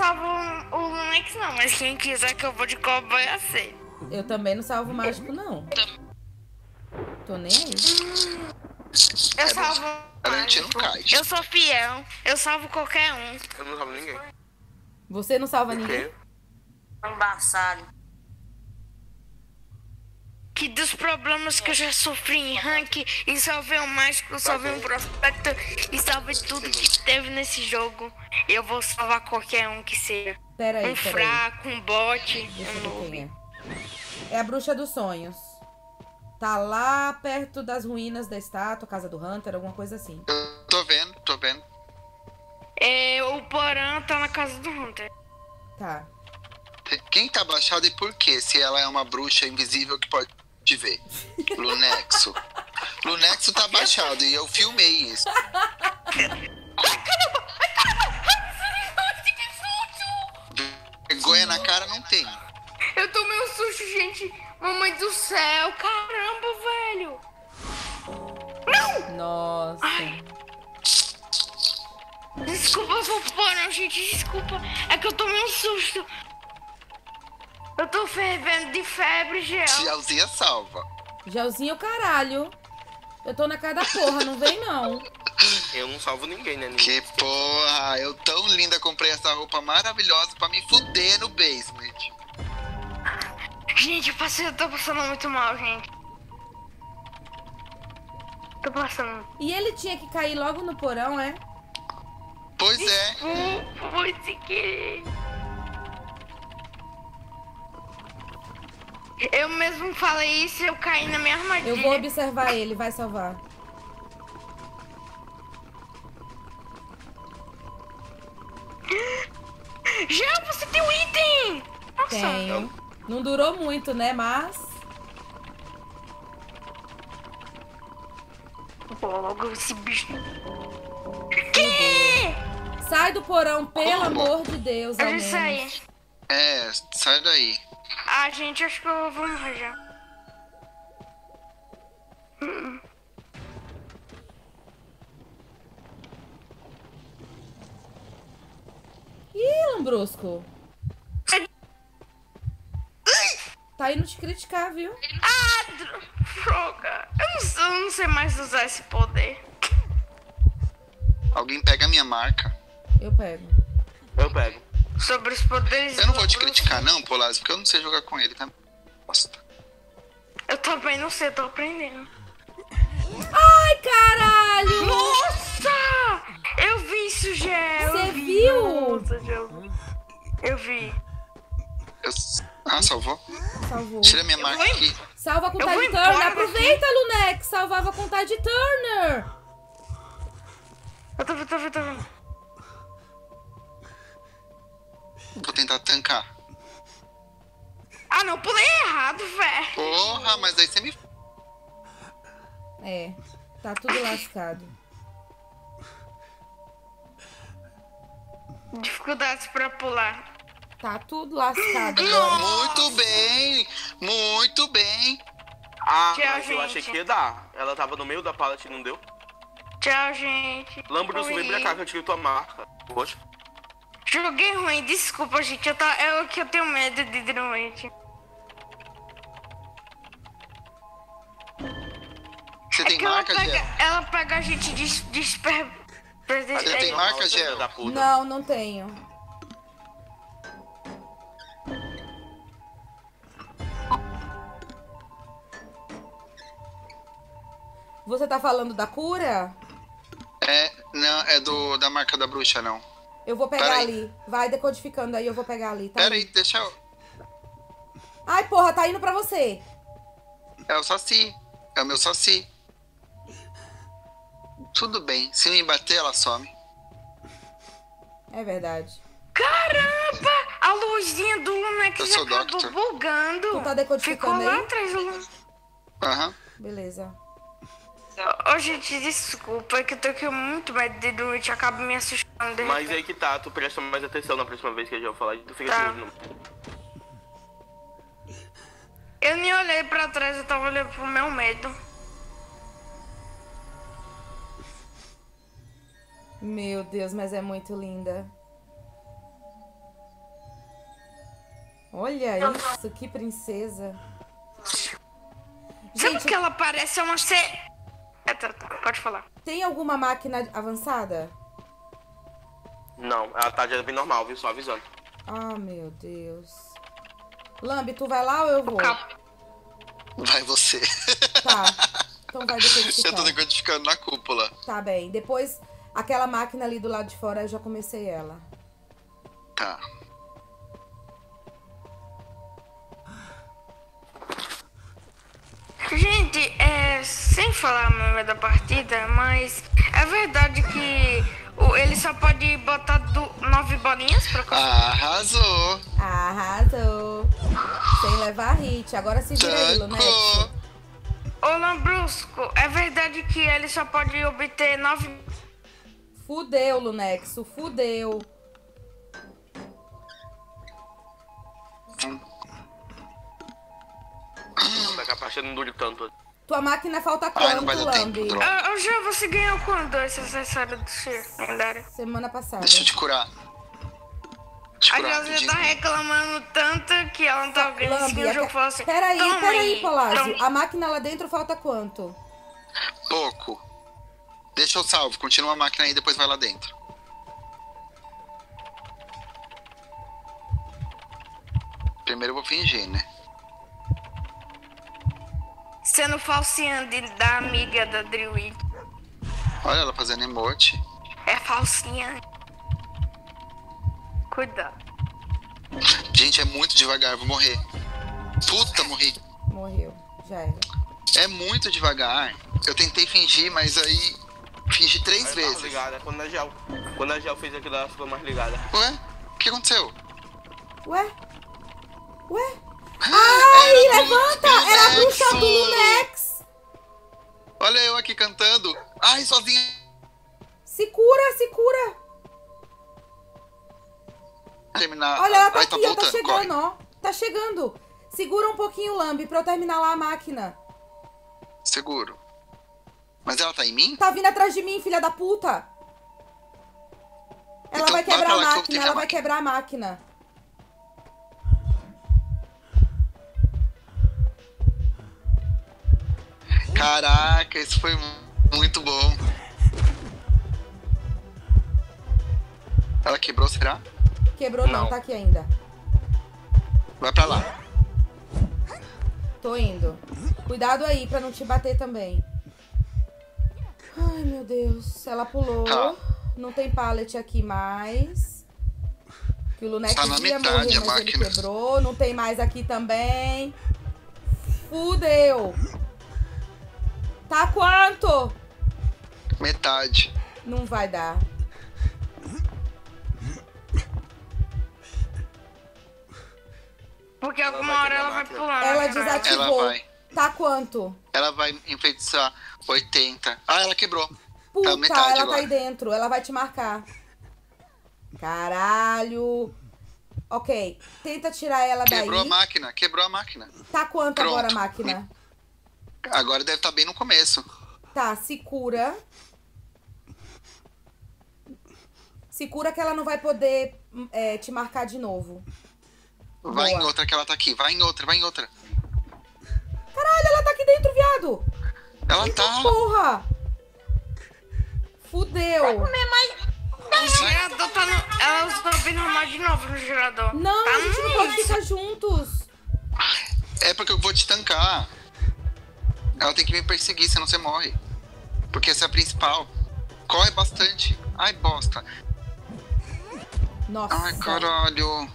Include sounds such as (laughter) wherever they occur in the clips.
salvo o Lunex não, mas quem quiser que eu vou de cowboy é aceito. Eu também não salvo mágico, não. Tô nem aí. Eu salvo cai. Eu sou fiel, eu salvo qualquer um. Eu não salvo ninguém. Você não salva ninguém? quê? Embaçado. Que dos problemas que eu já sofri em rank e salvei um mágico, salvei um prospecto e salvei tudo que teve nesse jogo. Eu vou salvar qualquer um que seja. Pera aí, Um pera aí. fraco, um bot, um noob. quem é. É a bruxa dos sonhos. Tá lá perto das ruínas da estátua, casa do Hunter, alguma coisa assim. Eu tô vendo, tô vendo. É, o Porã tá na casa do Hunter. Tá. Quem tá baixado e por quê? Se ela é uma bruxa invisível que pode te ver. Lunexo. Lunexo tá baixado e eu filmei isso. Vergonha na cara não tem. Eu tomei um susto, gente. Mamãe do céu, caramba, velho. Nossa. Desculpa, eu vou Porã, gente, desculpa. É que eu tomei um susto. Eu tô fervendo de febre, gel. Gelzinha salva. Gelzinho, caralho. Eu tô na cara da porra, não vem não. Eu não salvo ninguém, né? Que porra, eu tão linda comprei essa roupa maravilhosa pra me fuder no basement. Gente, eu, passei, eu tô passando muito mal, gente. Tô passando. E ele tinha que cair logo no porão, é? Pois é. Foi sem querer. Eu mesmo falei isso e eu caí na minha armadilha. Eu vou observar ele, vai salvar. (gasps) Já, você tem um item! Nossa. Tenho. Não durou muito, né? Mas. Pô, logo esse bicho. Que? Sai do porão, pelo Como? amor de Deus, Eu já saí. É, sai daí. Ah, gente, acho que eu vou morrer já. Ih, Lambrusco. Tá indo te criticar, viu? Ah, droga. Eu não, sei- eu não sei mais usar esse poder. Alguém pega a minha marca. Eu pego. Eu pego. Sobre os poderes Eu não vou te Bruce. criticar, não, Polaris, porque eu não sei jogar com ele, tá? Bosta. Eu também não sei, eu tô aprendendo. Ai, caralho! Nossa! Eu vi isso, Gé. Você vi. viu? Nossa, eu vi. Eu. Ah, salvou? Salvou. Tira minha marca vou aqui. Salva com Eu Tide Turner. Aproveita, Lunex. Salvava com Tide Turner. Eu tô vendo, tô vendo, tô vendo. Vou tentar tancar. Ah, não, pulei errado, velho. Porra, mas aí você me. É. Tá tudo lascado. Dificuldades pra pular. Tá tudo lascado. Muito bem! Muito bem! Ah, Tchau, mas eu gente. achei que ia dar. Ela tava no meio da pallet e não deu. Tchau, gente. Lambrus, Oi. vem pra cá que eu tirei tua marca. Poxa. Joguei ruim, desculpa, gente. Eu tá, é o que eu tenho medo de druid. Você É tem que ela marca, pega, Gel? ela pega a gente de desper... Você tem marca, Filha Gel? Não, não tenho. Você tá falando da cura? É, não, é do, da marca da bruxa, não. Eu vou pegar Pera aí. ali. Vai decodificando aí, eu vou pegar ali. Tá Pera aí. aí, deixa eu. Ai, porra, tá indo pra você. É o Saci. É o meu Saci. Tudo bem. Se me bater, ela some. É verdade. Caramba! A luzinha do sou acabou Doctor. bugando. Tu tá decodificando Ficou lá aí? atrás do. Aham. Beleza. Ô, gente, desculpa, é que eu tô aqui muito medo de druid. Acaba me assustando. Mas repente. aí que tá, tu presta mais atenção na próxima vez que a gente vai falar tu fica Tá. assim, não. Eu nem olhei pra trás, eu tava olhando pro meu medo. Meu Deus, mas é muito linda. Olha isso, que princesa. Sabe Gente, que ela parece uma C. É, tá, tá, pode falar. tem alguma máquina avançada? Não, ela tá de bem normal, viu? Só avisando. Ah, meu Deus. Lambi, tu vai lá ou eu vou? Vai você. Tá. Então vai decodificar. (laughs) Eu tô decodificando na cúpula. Tá bem. Depois, aquela máquina ali do lado de fora, eu já comecei ela. Tá. Gente, é, sem falar memória da partida, mas é verdade que ele só pode botar do, nove bolinhas pra co- Arrasou. Arrasou. Sem levar hit. Agora se vira aí, Lunex. Tancou. Ô Lambrusco, é verdade que ele só pode obter nove. Fudeu, Lunexo. Fudeu. Pra que a partida não dure tanto. Tua máquina falta Ai, quanto, não vai dar tempo, Lambi? droga. Ah, já você ganhou quando esse acessório do ser lendário? Semana passada. Deixa eu te curar. Te A curar Josia rapidinho. tá reclamando tanto que ela não tá ganhando Lambi, o jogo falou assim. peraí, "Toma peraí, aí, Polásio. toma." A máquina lá dentro falta quanto? Pouco. Deixa eu salvo. Continua a máquina aí, depois vai lá dentro. Primeiro eu vou fingir, né? Sendo falciane da amiga da Drewy. Olha ela fazendo emote. É falciane. Cuidado. Gente, é muito devagar, vou morrer. Puta, morri. Morreu. Já era. É muito devagar. Eu tentei fingir, mas aí fingi três tava vezes. ligada. Quando a Gel, quando a Gel fez aquilo, ela ficou mais ligada. Ué? O que aconteceu? Ué? Ué? Ai, Era levanta! Era a bruxa do! Lunex! Olha eu aqui cantando. Ai, sozinha. Se cura, se cura! Terminar. Olha, ela tá Ai, aqui, ó, tá voltando, chegando, corre. ó. Tá chegando. Segura um pouquinho, Lambi, pra eu terminar lá a máquina. Seguro. Mas ela tá em mim? Tá vindo atrás de mim, filha da puta! Ela Então, vai vai quebrar pra a que máquina, tenho ela a vai máquina. quebrar a máquina. Caraca, isso foi muito bom. Ela quebrou, será? Quebrou não, Não. tá aqui ainda. Vai pra lá. Tô indo. Cuidado aí pra não te bater também. Ai, meu Deus. Ela pulou. Tá. Não tem pallet aqui mais. Que o Lunex Tá na ia metade morrer, a mas ele máquina. quebrou. Não tem mais aqui também. Fudeu. Tá quanto? Metade. Não vai dar. Porque Ela alguma vai hora ela vai pular. Ela né, desativou. Ela vai. Tá quanto? Ela vai enfeitiçar 80. Ah, ela quebrou. Puta, metade ela tá agora. aí dentro. Ela vai te marcar. Caralho. Ok. Tenta tirar ela daí. Quebrou a máquina, quebrou a máquina. Tá quanto Pronto. agora a máquina? Agora deve estar bem no começo. Tá, se cura. Se cura que ela não vai poder é, te marcar de novo. Vai Boa. em outra que ela tá aqui. Vai em outra, vai em outra. Caralho, ela tá aqui dentro, viado. Ela Eita tá. porra. Fudeu. O gerador tá no. Ela usou bem normal de novo no gerador. Não, tá a gente não pode ficar juntos. É porque eu vou te tancar. Ela tem que me perseguir, senão você morre. Porque essa é a principal. Corre bastante. Ai, bosta. Nossa. Ai, caralho.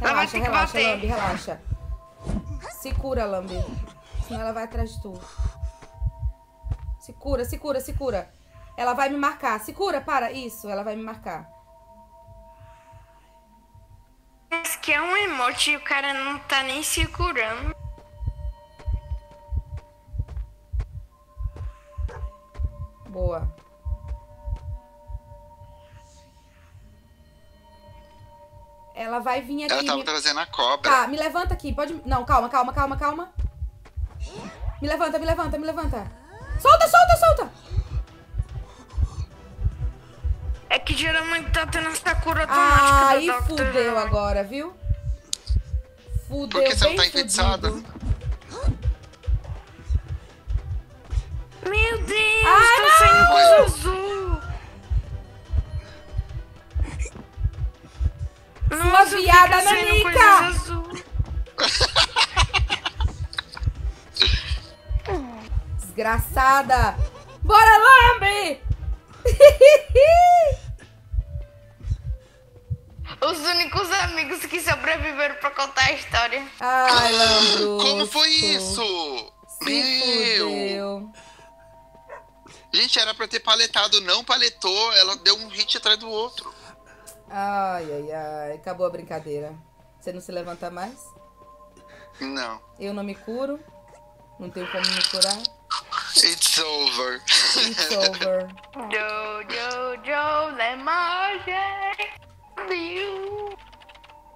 Relaxa, relaxa, bater. Lambi, relaxa. Se cura, Lambi. Senão ela vai atrás de tu. Se cura, se cura, se cura. Ela vai me marcar. Se cura, para. Isso, ela vai me marcar. Esse que é um emote e o cara não tá nem se curando. Boa. Ela vai vir aqui. Ela tava me- trazendo a cobra. Tá, me levanta aqui. Pode. Não, calma, calma, calma, calma. Me levanta, me levanta, me levanta. Solta, solta, solta! É que geralmente tá tendo essa cura automática do Doctor. fudeu agora, viu? fudeu, Por que você não tá enfeitiçada? Meu Deus, Ai, coisa azul. Nossa, viada nanica. Desgraçada! Bora, Lambe! (laughs) Os únicos amigos que sobreviveram pra contar a história. Ai, Lambro. Como foi isso? Se Meu! fudeu. Gente, era pra ter paletado, não paletou. Ela deu um hit atrás do outro. Ai, ai, ai. Acabou a brincadeira. Você não se levanta mais? Não. Eu não me curo. Não tenho como me curar. It's over. It's (laughs) over. Jo, jo, jo, lemagem. Viu?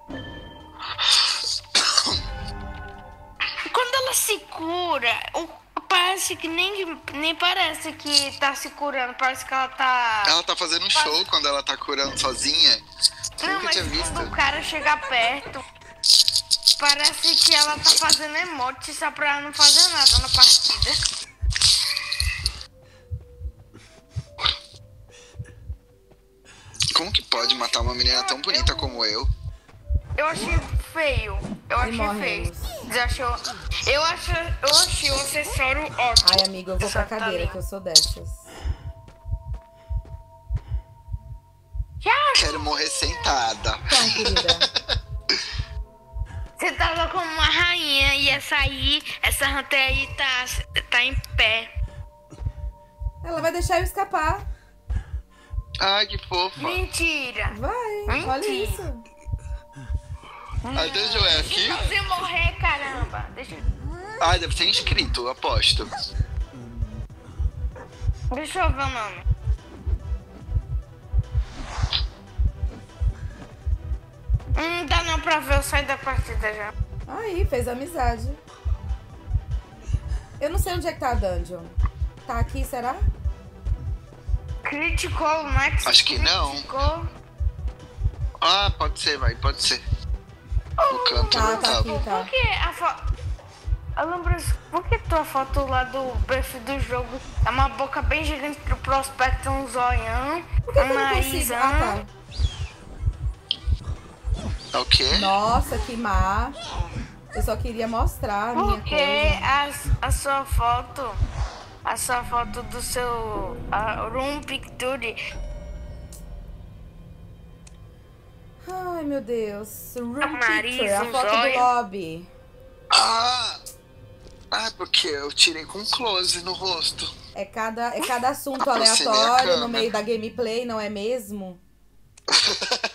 (coughs) Quando ela se cura, o- parece que nem, nem parece que tá se curando. Parece que ela tá. Ela tá fazendo um show quando ela tá curando sozinha. Não, Nunca mas tinha visto. quando o cara chegar perto, parece que ela tá fazendo emote só pra ela não fazer nada na partida. Como que pode matar uma menina tão bonita como eu? Eu achei feio. Eu achei feio. eles. Eu, acho, eu achei o acessório ótimo. Ai, amigo, eu vou pra tá cadeira, que eu sou dessas. Quero morrer sentada. Então, querida. Você tava como uma rainha e essa aí, essa Hunter aí tá, tá em pé. Ela vai deixar eu escapar. Ai, que fofa. Mentira. Vai, olha Mentira. isso. Ai, deixa eu ver aqui. Deixa você morrer, caramba. Deixa, Ai, deve ser inscrito, aposto. deixa eu ver o nome. Não dá não pra ver, eu saio da partida já. Aí, fez amizade. Eu não sei onde é que tá a dungeon. Tá aqui, será? Critical, Max. Acho que não. Critical. Ah, pode ser, vai, pode ser. No canto Tá, tá aqui, tá. Por que a foto... Lembra, por que tua foto lá do perfil do jogo é uma boca bem gigante pro prospecto, um zoião, Por que, que um narizão? Ah, É o quê? tá. Nossa, que má. Eu só queria mostrar a minha Porque coisa. a, a sua foto, a sua foto do seu a room picture, Ai, meu Deus. Room nariz, picture, a foto do lobby. Ah! Ah, porque eu tirei com close no rosto. É cada, é cada assunto a aleatório no meio da gameplay, não é mesmo? (laughs)